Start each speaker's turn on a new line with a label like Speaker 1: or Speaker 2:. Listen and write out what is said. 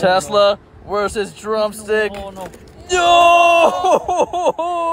Speaker 1: Tesla versus drumstick.
Speaker 2: No, no, no.
Speaker 1: No!